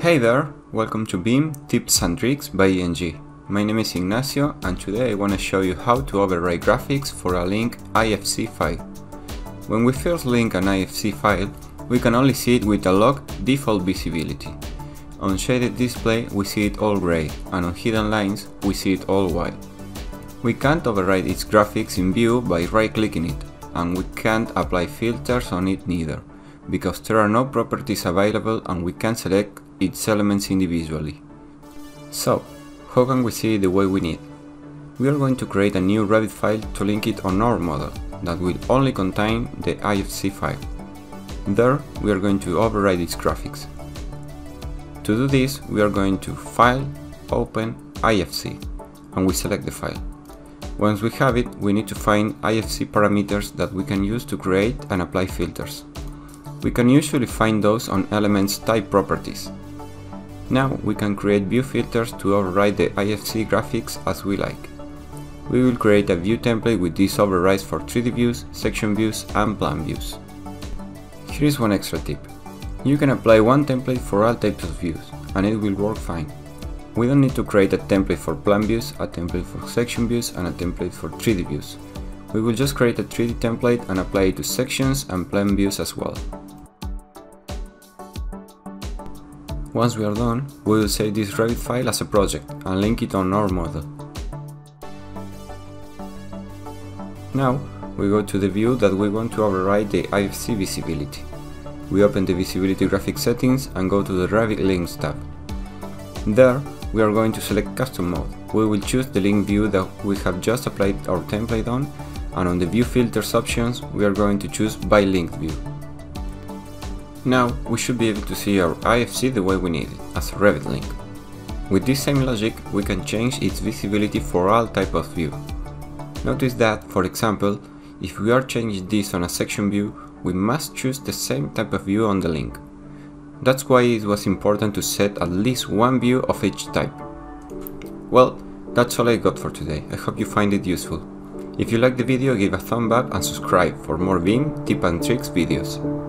Hey there, welcome to BIM Tips and Tricks by ENG. My name is Ignacio and today I want to show you how to override graphics for a link IFC file. When we first link an IFC file, we can only see it with a locked default visibility. On shaded display we see it all grey and on hidden lines we see it all white. We can't override its graphics in view by right clicking it and we can't apply filters on it neither because there are no properties available and we can select its elements individually. So, how can we see it the way we need? We are going to create a new Revit file to link it on our model that will only contain the IFC file. There, we are going to override its graphics. To do this, we are going to File, Open, IFC, and we select the file. Once we have it, we need to find IFC parameters that we can use to create and apply filters. We can usually find those on elements type properties. Now we can create view filters to override the IFC graphics as we like. We will create a view template with these overrides for 3D views, section views and plan views. Here is one extra tip. You can apply one template for all types of views, and it will work fine. We don't need to create a template for plan views, a template for section views and a template for 3D views. We will just create a 3D template and apply it to sections and plan views as well. Once we are done, we will save this Revit file as a project and link it on our model. Now, we go to the view that we want to override the IFC visibility. We open the visibility graphic settings and go to the Revit Links tab. There, we are going to select custom mode. We will choose the link view that we have just applied our template on and on the view filters options we are going to choose by link view. Now we should be able to see our IFC the way we need it, as a Revit link. With this same logic, we can change its visibility for all type of view. Notice that, for example, if we are changing this on a section view, we must choose the same type of view on the link. That's why it was important to set at least one view of each type. Well, that's all I got for today, I hope you find it useful. If you liked the video give a thumb up and subscribe for more BIM tip and tricks videos.